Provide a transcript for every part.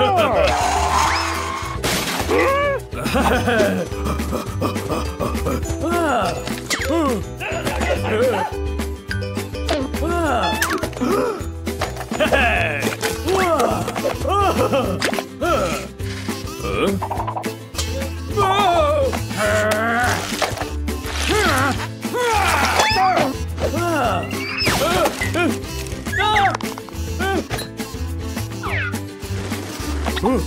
Huh? 음.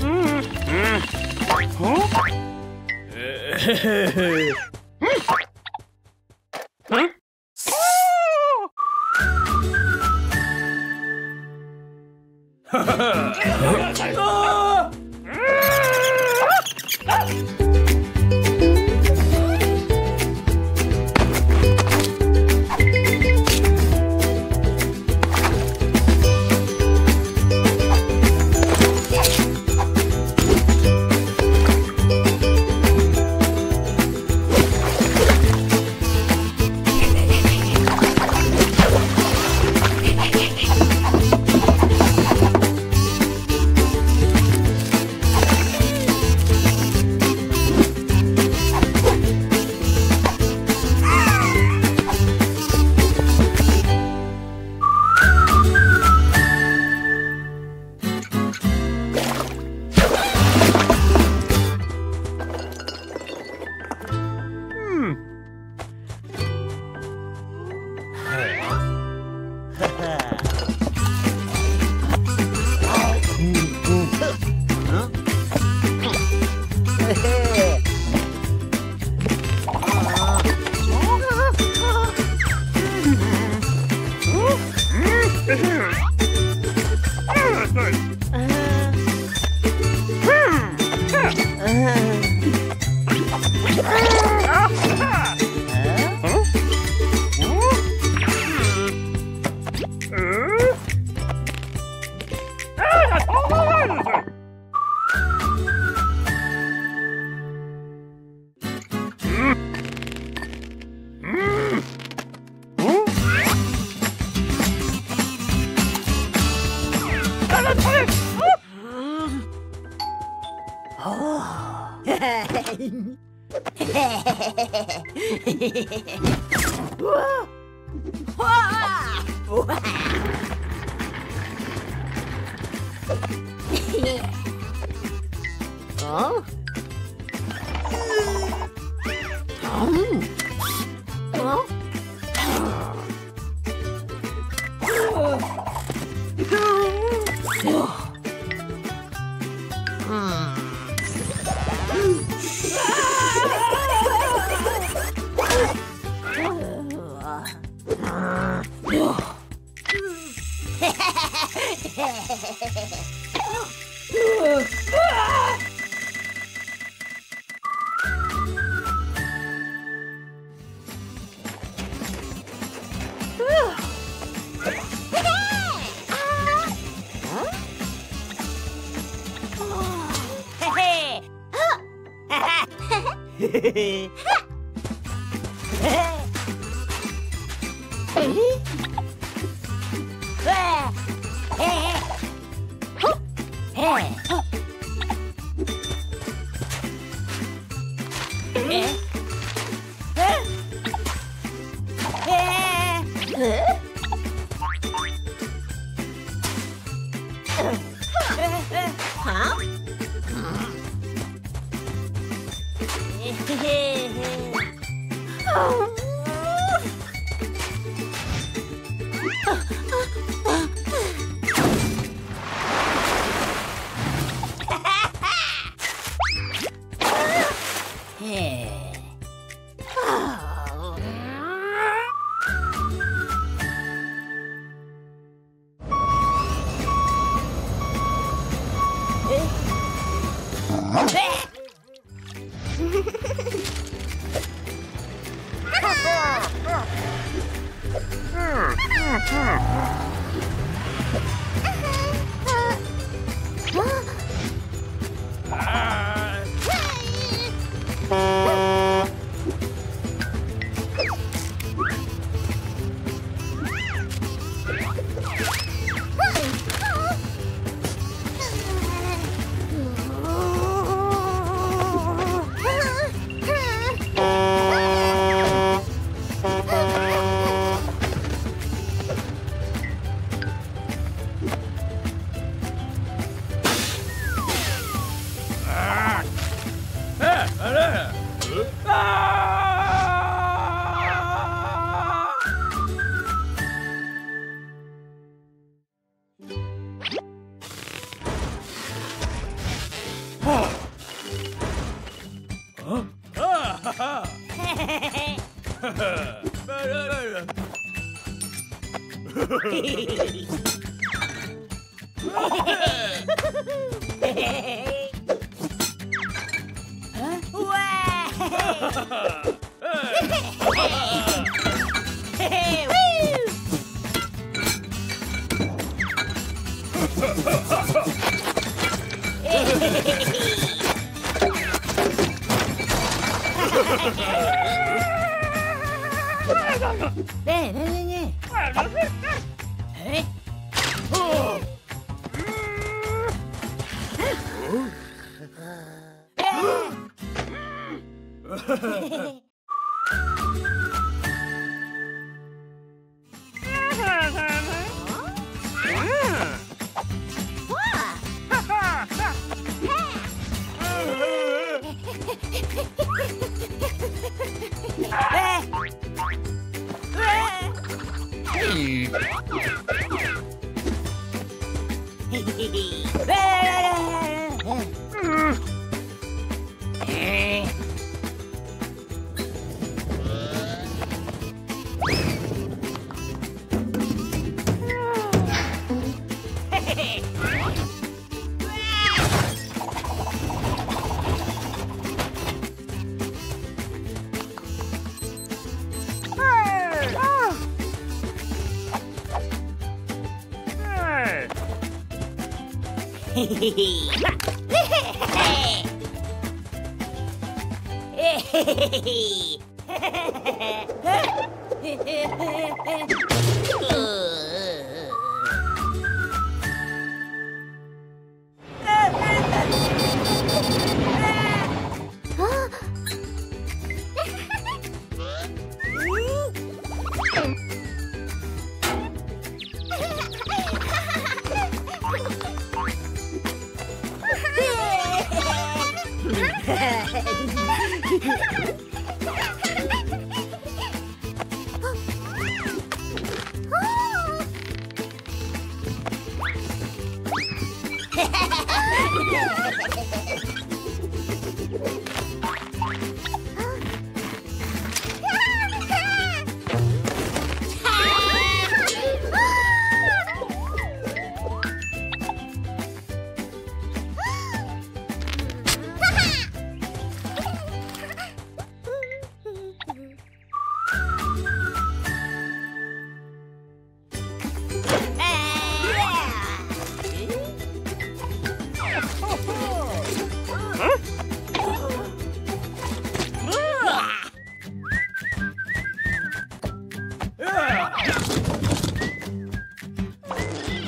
음. 음. 어? Ah! 어? 음? Hehehehe えっ？哈哈哈哈 Hehehehe 네, 네, 네, 네. 네. 어? 네. Eh. eh. Hehehehe head.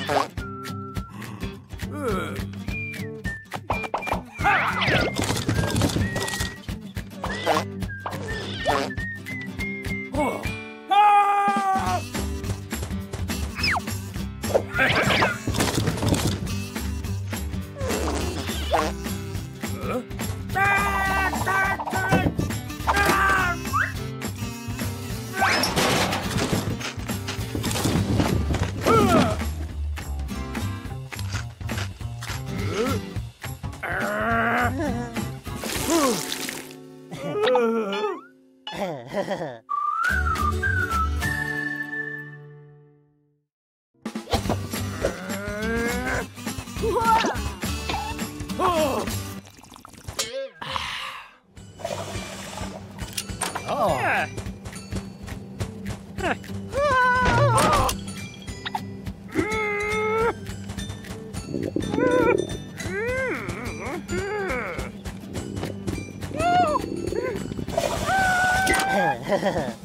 Huh? Yeah.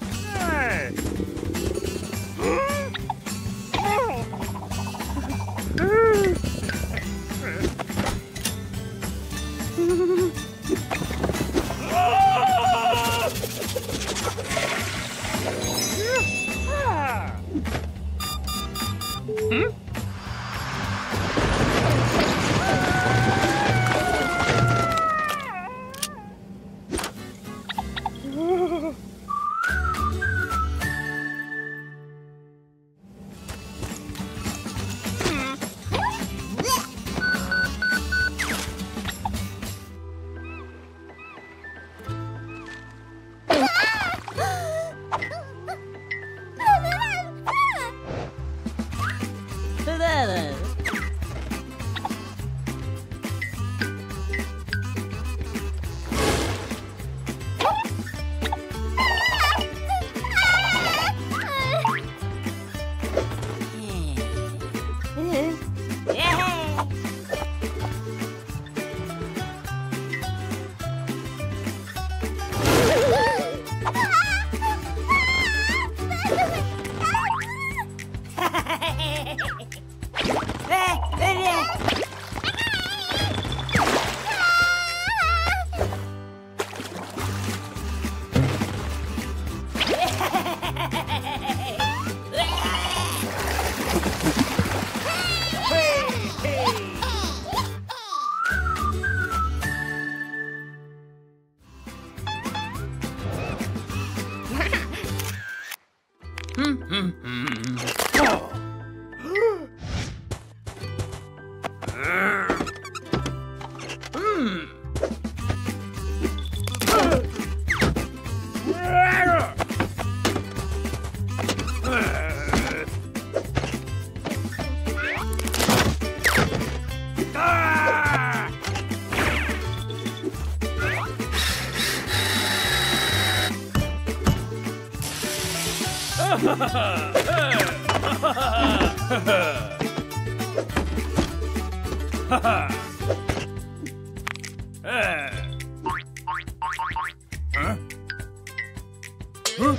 Huh?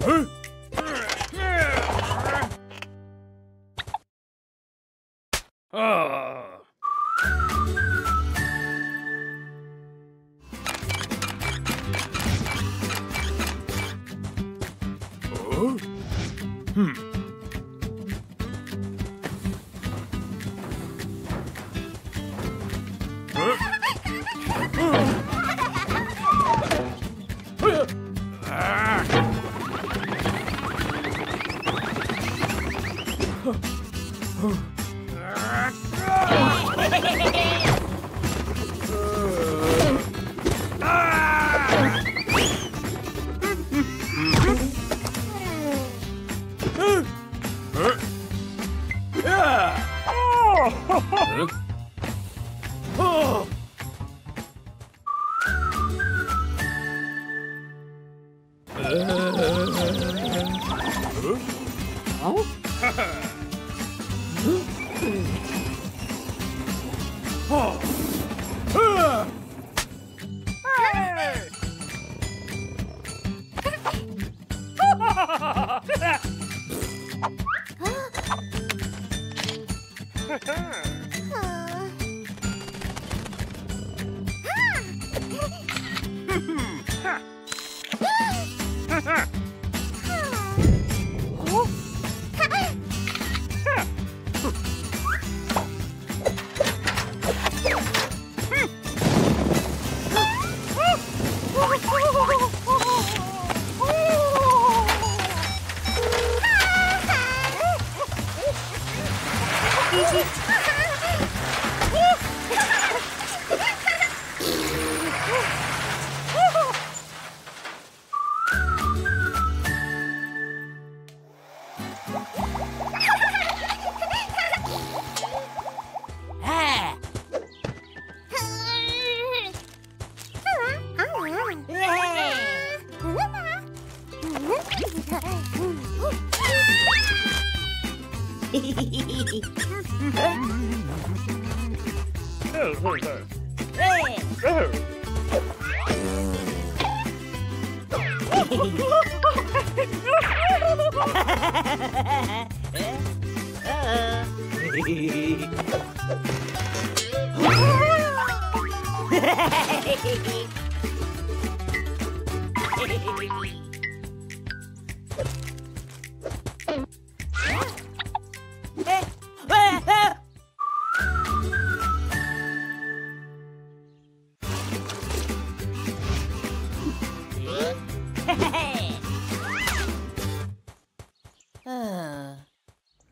Huh? Oh.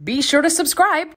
Be sure to subscribe